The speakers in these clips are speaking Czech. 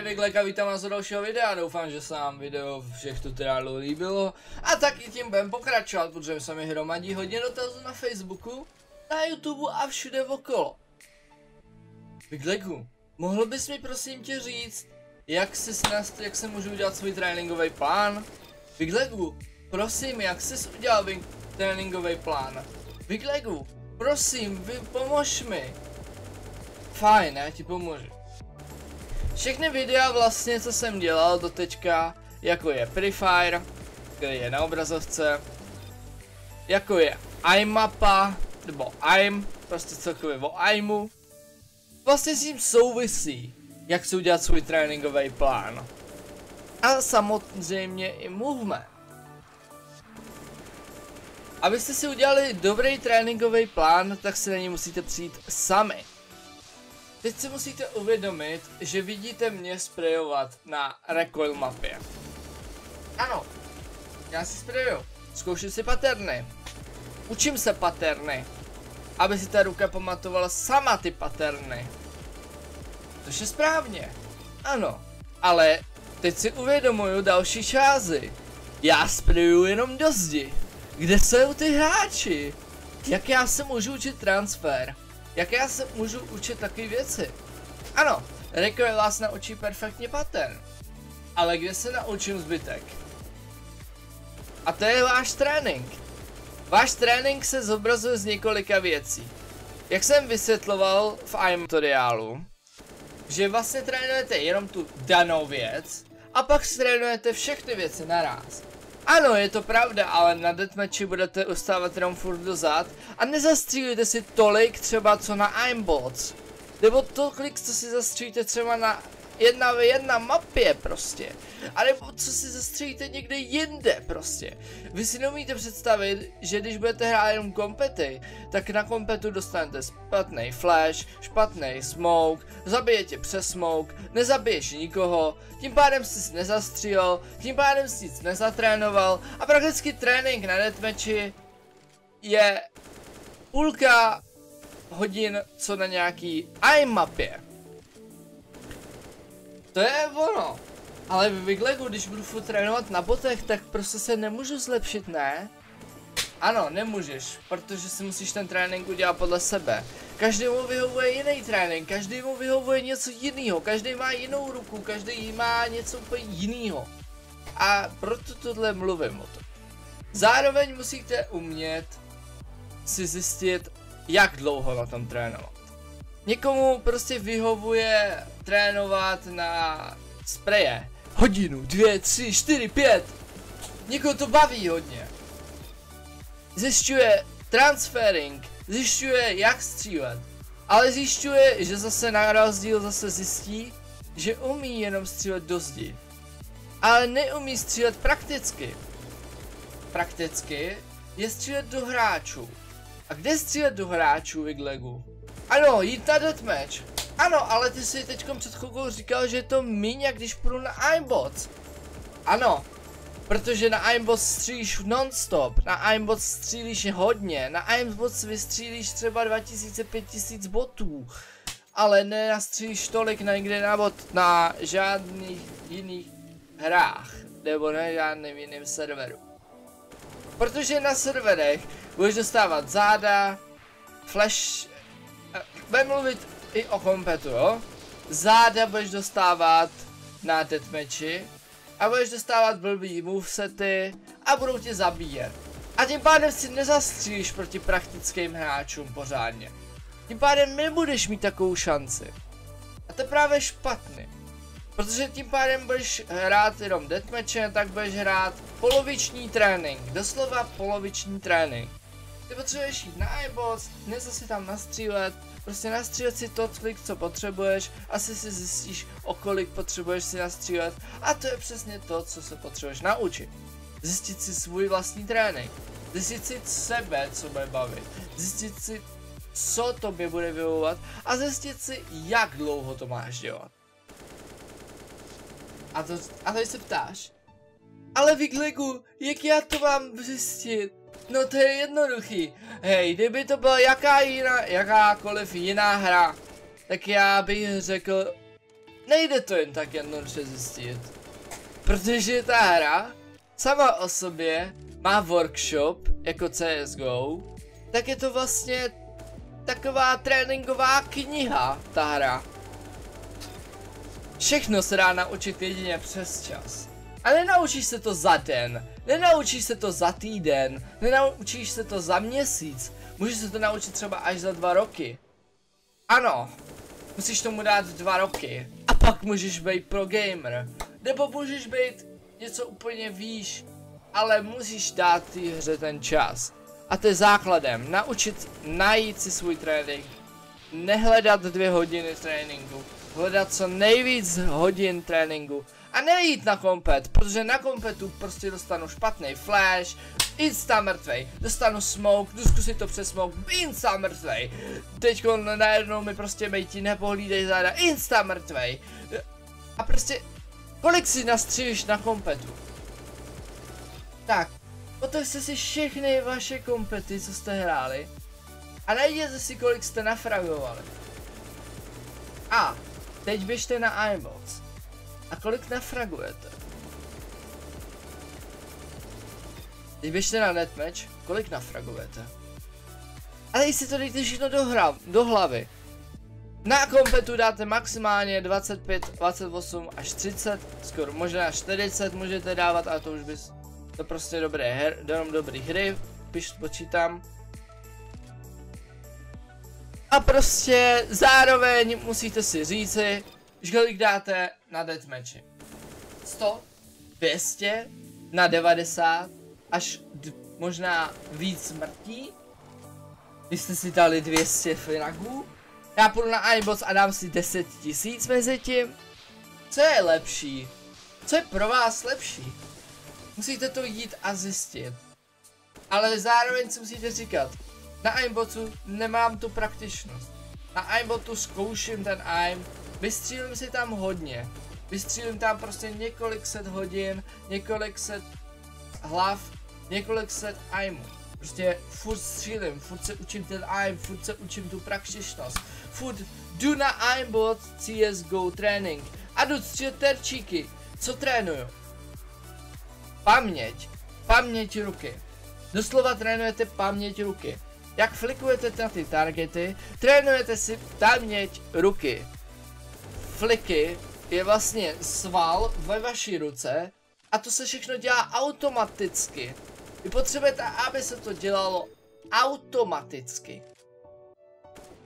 tady Viglek a vítám vás do dalšího videa, doufám, že se vám video všech tutoriálů líbilo a taky tím budem pokračovat, protože se mi hromadí hodně dotazů na Facebooku, na YouTube a všude okolo. Vigleku, mohl bys mi prosím tě říct, jak se snast, jak se můžu udělat svůj tréninkový plán? Viglegu, prosím, jak jsi udělal tréninkový plán? Viglegu, prosím, vy pomož mi. Fajn, já ti pomůžu. Všechny videa vlastně, co jsem dělal do teďka, jako je Free Fire, který je na obrazovce, jako je iMapa, nebo IM, prostě celkově o IMu, vlastně s tím souvisí, jak si udělat svůj tréninkový plán. A samozřejmě i movement. Abyste si udělali dobrý tréninkový plán, tak si na něj musíte přijít sami. Teď si musíte uvědomit, že vidíte mě sprejovat na recoil mapě. Ano, já si sprejuju. Zkouším si paterny. Učím se paterny. Aby si ta ruka pamatovala sama ty paterny. Což je správně. Ano, ale teď si uvědomuju další šázy. Já sprejuju jenom do zdi. Kde jsou ty hráči? Jak já se můžu učit transfer? Jak já se můžu učit takové věci? Ano, Recoil vás naučí perfektně pattern. Ale kde se naučím zbytek? A to je váš trénink. Váš trénink se zobrazuje z několika věcí. Jak jsem vysvětloval v IM tutoriálu, že vlastně trénujete jenom tu danou věc a pak trénujete všechny věci naraz. Ano, je to pravda, ale na deathmatchi budete ustávat jenom furt dozad a nezastřílíte si tolik třeba co na aimbots. Nebo tolik, co si zastřílíte třeba na jedna v jedna mapě prostě. A nebo co si zastřelíte někde jinde prostě. Vy si neumíte představit, že když budete hrát jenom kompety, tak na kompetu dostanete špatný flash, špatný smoke, zabijete přes smoke, nezabiješ nikoho, tím pádem jsi nezastřílel, tím pádem jsi nic nezatrénoval a prakticky trénink na deathmatchi je půlka hodin co na nějaký iMapě. To je ono. Ale v Wiglegu, když budu furt trénovat na botech, tak prostě se nemůžu zlepšit, ne? Ano, nemůžeš, protože si musíš ten trénink udělat podle sebe. Každému vyhovuje jiný trénink, každému vyhovuje něco jiného, každý má jinou ruku, každý má něco úplně jiného. A proto tohle mluvím o tom. Zároveň musíte umět si zjistit, jak dlouho na tom trénovat. Někomu prostě vyhovuje trénovat na spreje. Hodinu, dvě, tři, čtyři, pět. Někoho to baví hodně. Zjišťuje transferring, zjišťuje jak střílet. Ale zjišťuje, že zase na rozdíl zase zjistí, že umí jenom střílet do zdi. Ale neumí střílet prakticky. Prakticky je střílet do hráčů. A kde střílet do hráčů, Viglegu? Ano, jít na deathmatch. Ano, ale ty si teď před chvilkou říkal, že je to míň, když půjdu na aimbots. Ano, protože na aimbots střílíš non-stop, na aimbots střílíš hodně, na aimbots vystřílíš třeba 2000-5000 botů. Ale nenastřílíš tolik na na bot, na žádných jiných hrách, nebo na žádném jiném serveru. Protože na serverech budeš dostávat záda, flash, budeme mluvit i o kompetu, jo? Záda budeš dostávat na deathmatchi a budeš dostávat blbý movesety a budou tě zabíjet. A tím pádem si nezastřílíš proti praktickým hráčům pořádně. Tím pádem nebudeš mít takovou šanci. A to je právě špatný. Protože tím pádem budeš hrát jenom deathmatche, tak budeš hrát poloviční trénink. Doslova poloviční trénink. Ty potřebuješ jít na iBots, něco si tam nastřílet, prostě nastřílet si to, klik, co potřebuješ, asi si zjistíš, o kolik potřebuješ si nastřílet a to je přesně to, co se potřebuješ naučit. Zjistit si svůj vlastní trénink, zjistit si sebe, co bude bavit, zjistit si, co tobě bude vyhovovat a zjistit si, jak dlouho to máš dělat. A to, a teď se ptáš, ale Viglegu, jak já to mám zjistit? No to je jednoduchý. Hej, kdyby to byla jaká jiná, jakákoliv jiná hra, tak já bych řekl, nejde to jen tak jednoduše zjistit. Protože ta hra sama o sobě má workshop jako CSGO, tak je to vlastně taková tréninková kniha, ta hra. Všechno se dá naučit jedině přes čas. A nenaučíš se to za den, nenaučíš se to za týden, nenaučíš se to za měsíc, můžeš se to naučit třeba až za dva roky. Ano, musíš tomu dát dva roky a pak můžeš být pro gamer. Nebo můžeš být něco úplně výš, ale musíš dát té hře ten čas. A to je základem, naučit najít si svůj trénink, nehledat dvě hodiny tréninku, hledat co nejvíc hodin tréninku a nejít na kompet, protože na kompetu prostě dostanu špatný flash, insta mrtvej, dostanu smoke, jdu zkusit to přes smoke, insta mrtvej, teďko najednou mi prostě mejti nepohlídej záda, insta mrtvej. A prostě, kolik si nastřívíš na kompetu? Tak, otevřte si všechny vaše kompety, co jste hráli a najděte si, kolik jste nafragovali. A teď běžte na iBox. A kolik nafragujete? Teď běžte na netmatch, kolik nafragujete? Ale si to dejte všechno do, hra, do hlavy. Na kompetu dáte maximálně 25, 28 až 30, skoro možná 40 můžete dávat, ale to už bys to prostě dobré her, jenom dobrý hry, když počítám. A prostě zároveň musíte si říci, že kolik dáte na deathmatchi. 100, 200, na 90, až možná víc smrtí. Vy jste si dali 200 fragů. Já půjdu na iBots a dám si 10 tisíc mezi tím. Co je lepší? Co je pro vás lepší? Musíte to jít a zjistit. Ale zároveň si musíte říkat, na aimbotu nemám tu praktičnost. Na aimbotu zkouším ten aim, vystřílím si tam hodně. Vystřílím tam prostě několik set hodin, několik set hlav, několik set aimů. Prostě furt střílím, furt se učím ten aim, furt se učím tu praktičnost. Furt jdu na aimbot CSGO trénink a jdu střílet terčíky. Co trénuju? Paměť. Paměť ruky. Doslova trénujete paměť ruky. Jak flikujete na ty targety, trénujete si paměť ruky. Fliky je vlastně sval ve vaší ruce a to se všechno dělá automaticky. Vy potřebujete, aby se to dělalo automaticky.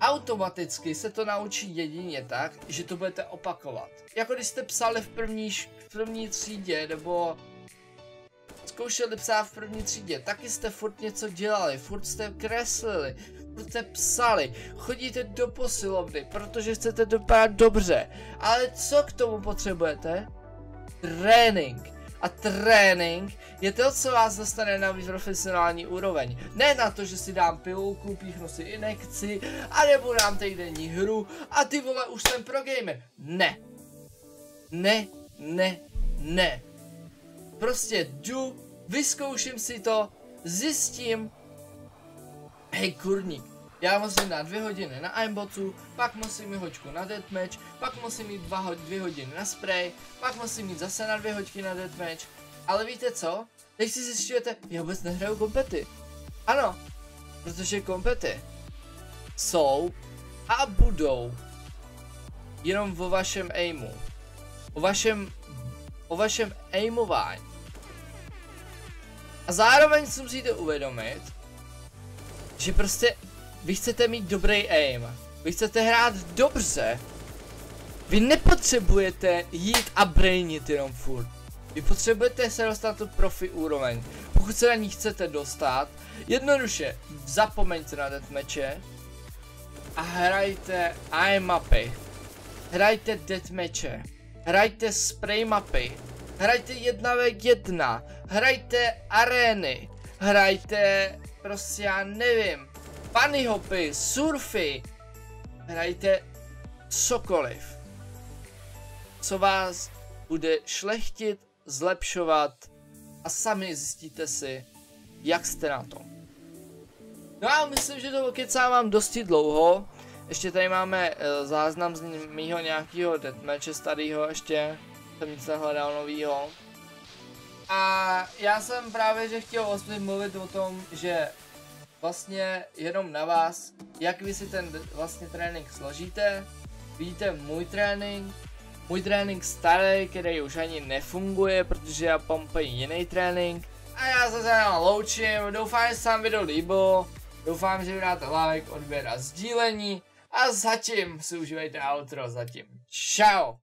Automaticky se to naučí jedině tak, že to budete opakovat. Jako když jste psali v první, v první třídě, nebo zkoušeli psát v první třídě, taky jste furt něco dělali, furt jste kreslili, jste psali, chodíte do posilovny, protože chcete dopadat dobře. Ale co k tomu potřebujete? Trénink. A trénink je to, co vás dostane na profesionální úroveň. Ne na to, že si dám pilulku, píchnu si inekci, anebo dám týdenní hru a ty vole už jsem pro gamer. Ne. Ne, ne, ne. Prostě jdu, vyzkouším si to, zjistím, hej kurník, já musím dát dvě hodiny na aimbotu, pak musím mít hoďku na deathmatch, pak musím mít dva, dvě hodiny na spray, pak musím mít zase na dvě hoďky na deathmatch. Ale víte co? Teď si zjišťujete, já vůbec nehraju kompety. Ano, protože kompety jsou a budou jenom vo vašem aimu. O vašem, o vašem aimování. A zároveň si musíte uvědomit, že prostě vy chcete mít dobrý aim. Vy chcete hrát dobře. Vy nepotřebujete jít a brainit jenom furt. Vy potřebujete se dostat tu profi úroveň. Pokud se na ní chcete dostat, jednoduše zapomeňte na deathmatche a hrajte mapy. Hrajte deathmatche. Hrajte spray mapy. Hrajte 1v1. Hrajte arény. Hrajte prostě já nevím bunny hopy, surfy, hrajte cokoliv, co vás bude šlechtit, zlepšovat a sami zjistíte si, jak jste na tom. No a myslím, že to mám dosti dlouho. Ještě tady máme uh, záznam z mýho nějakého deathmatche starého ještě. Jsem nic nehledal novýho. A já jsem právě že chtěl vlastně mluvit o tom, že vlastně jenom na vás, jak vy si ten vlastně trénink složíte. Vidíte můj trénink, můj trénink starý, který už ani nefunguje, protože já pumpuji jiný trénink. A já se jenom loučím, doufám, že se vám video líbilo, doufám, že dáte like, odběr a sdílení. A zatím si užívejte outro, zatím. Čau!